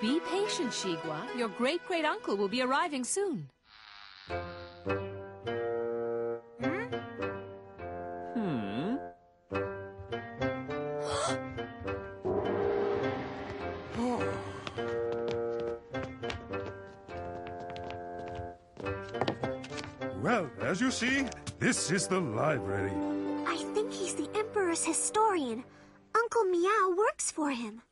Be patient, Sheegwa. Your great-great-uncle will be arriving soon. Hmm. Well, as you see, this is the library. I think he's the Emperor's historian. Uncle Meow works for him.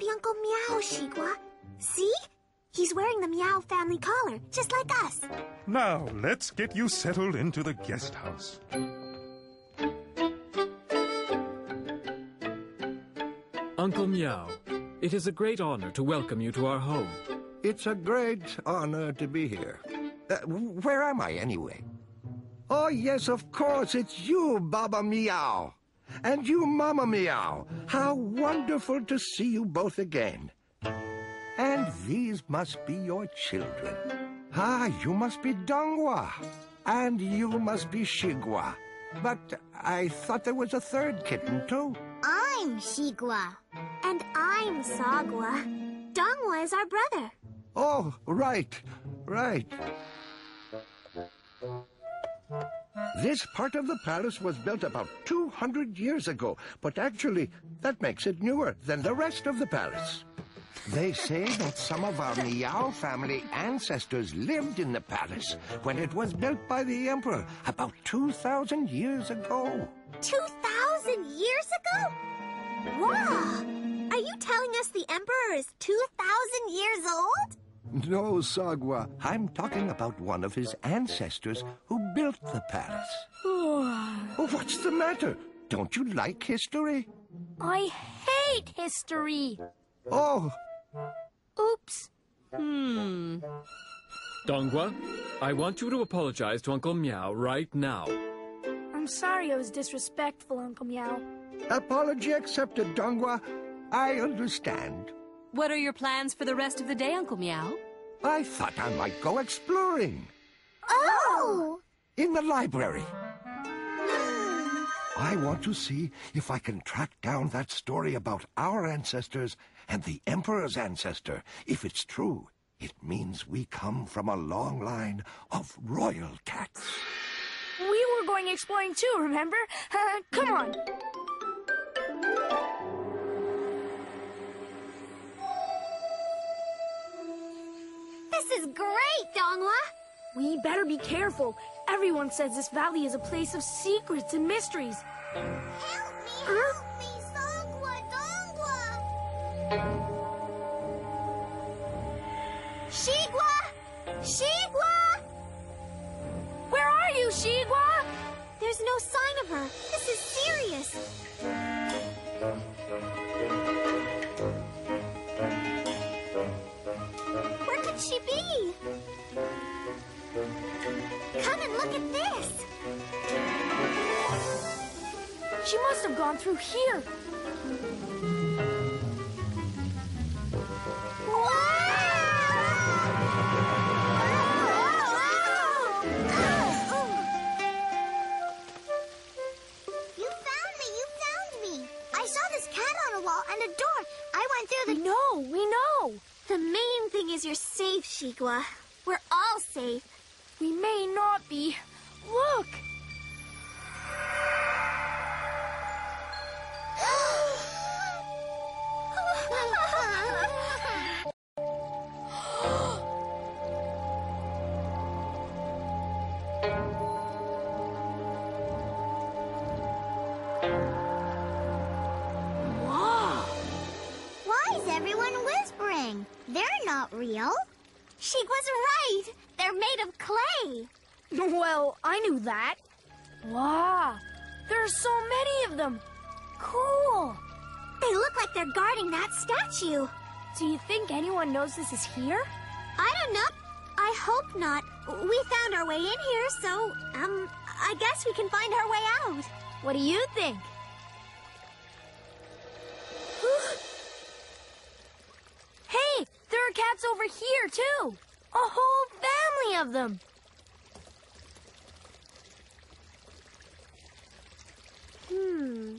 That must be Uncle Meow, Sheegwa. See? He's wearing the Meow family collar, just like us. Now, let's get you settled into the guest house. Uncle Meow, it is a great honor to welcome you to our home. It's a great honor to be here. Uh, where am I, anyway? Oh, yes, of course, it's you, Baba Meow. And you, Mama Meow. How wonderful to see you both again. And these must be your children. Ah, you must be Dongwa. And you must be Sheegwa. But I thought there was a third kitten, too. I'm Sheegwa. And I'm Sagwa. Dongwa is our brother. Oh, right, right. This part of the palace was built about 200 years ago, but actually, that makes it newer than the rest of the palace. They say that some of our Meow family ancestors lived in the palace when it was built by the Emperor about 2,000 years ago. 2,000 years ago? Wow! Are you telling us the Emperor is 2,000 years old? No, Sagwa, I'm talking about one of his ancestors who built the palace. oh, what's the matter? Don't you like history? I hate history. Oh, Oops. Hmm. Dongwa, I want you to apologize to Uncle Meow right now. I'm sorry I was disrespectful, Uncle Meow. apology accepted, Dongwa. I understand. What are your plans for the rest of the day, Uncle Meow? I thought I might go exploring Oh! in the library. I want to see if I can track down that story about our ancestors and the Emperor's ancestor. If it's true, it means we come from a long line of royal cats. We were going exploring too, remember? Uh, come on. We better be careful. Everyone says this valley is a place of secrets and mysteries. Help me! Help me! Songwa! Dongwa! Sheegwa! Sheegwa! Where are you, Sheegwa? There's no sign of her. This is serious. Look at this. She must have gone through here. You found me! You found me! I saw this cat on a wall and a door. I went through We the. know, we know. The main thing is you're safe, Sheegwa. We're all safe. We may not be. Look! Well, I knew that. Wow, there are so many of them. Cool. They look like they're guarding that statue. Do you think anyone knows this is here? I don't know. I hope not. We found our way in here, so, um, I guess we can find our way out. What do you think? Hey, there are cats over here, too. A whole family of them. Hmm.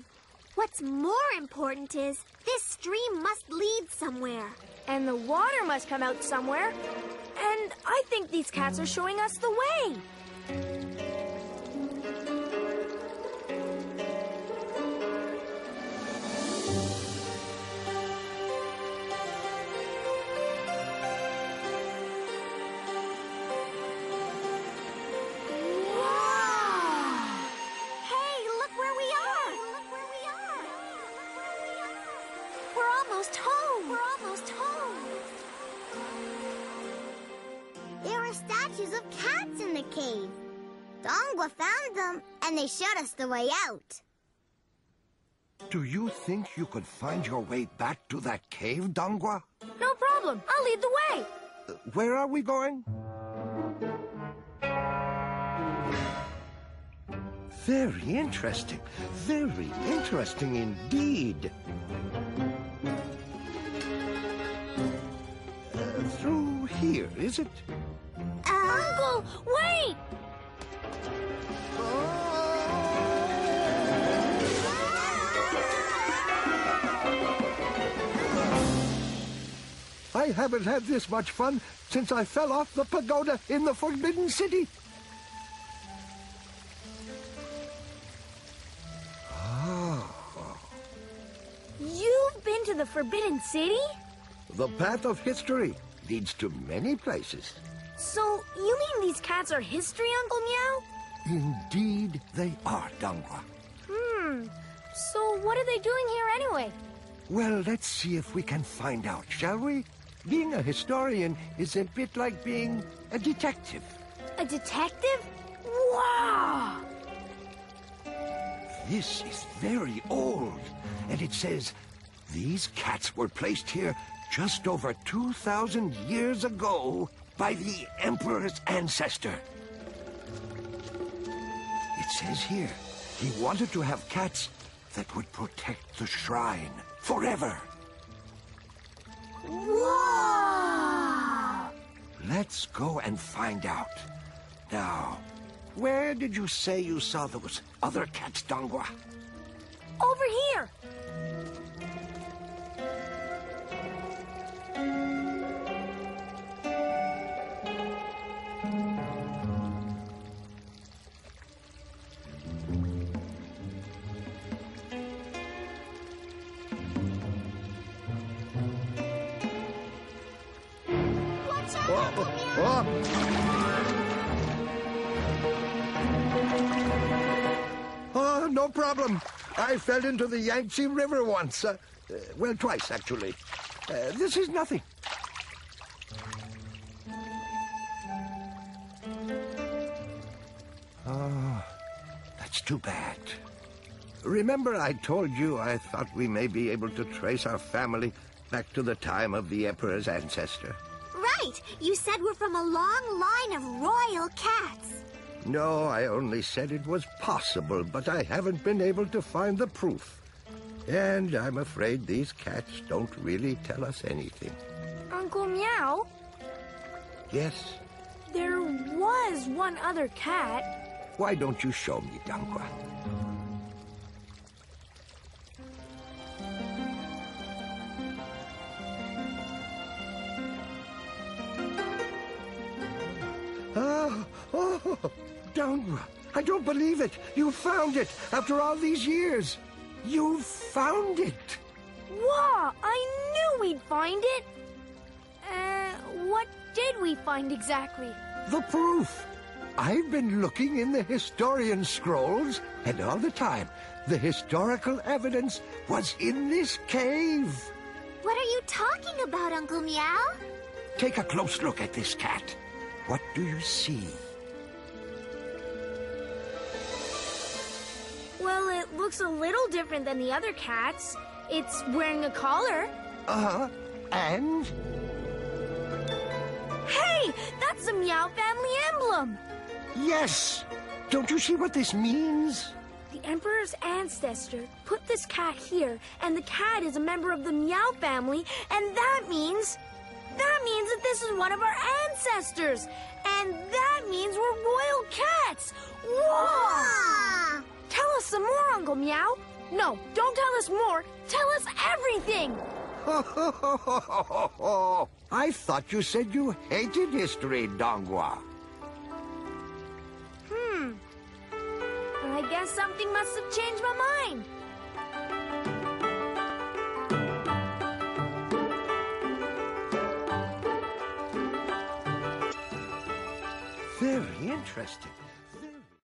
What's more important is this stream must lead somewhere. And the water must come out somewhere. And I think these cats are showing us the way. Dongwa found them, and they showed us the way out. Do you think you could find your way back to that cave, Dongwa? No problem. I'll lead the way. Uh, Where are we going? Very interesting. Very interesting indeed. Uh, through here, is it? Uncle, wait! I haven't had this much fun since I fell off the pagoda in the Forbidden City. Ah. You've been to the Forbidden City? The path of history leads to many places. So, you mean these cats are history, Uncle Meow? Indeed, they are, Dongwa. Hmm. So, what are they doing here anyway? Well, let's see if we can find out, shall we? Being a historian is a bit like being a detective. A detective? Wow! This is very old, and it says these cats were placed here just over 2,000 years ago by the Emperor's ancestor. It says here he wanted to have cats that would protect the shrine forever. Wow! Let's go and find out. Now, where did you say you saw those other cats, Dongwa? Over here! Meow! Oh, no problem. I fell into the Yangtze River once. Uh, uh, well, twice, actually. Uh, this is nothing. Oh, that's too bad. Remember I told you I thought we may be able to trace our family back to the time of the Emperor's ancestor? Right! You said we're from a long line of royal cats. No, I only said it was possible, but I haven't been able to find the proof. And I'm afraid these cats don't really tell us anything. Uncle Meow, Yes? there was one other cat. Why don't you show me, Dongwa? Oh, Dongwa, I don't believe it. You found it after all these years. You found it. Wow! I knew we'd find it! Uh, what did we find exactly? The proof. I've been looking in the historian scrolls, and all the time, the historical evidence was in this cave. What are you talking about, Uncle Meow? Take a close look at this cat. What do you see? It looks a little different than the other cats. It's wearing a collar. Uh-huh. And? Hey, that's the Meow family emblem! Yes! Don't you see what this means? The Emperor's ancestor put this cat here, and the cat is a member of the Meow family, and that means That means that this is one of our ancestors. And that means we're royal cats. Whoa! Ah! Tell us some more, Uncle Meow. No, don't tell us more. Tell us everything. I thought you said you hated history, Dongwa. Hmm. I guess something must have changed my mind. Very interesting.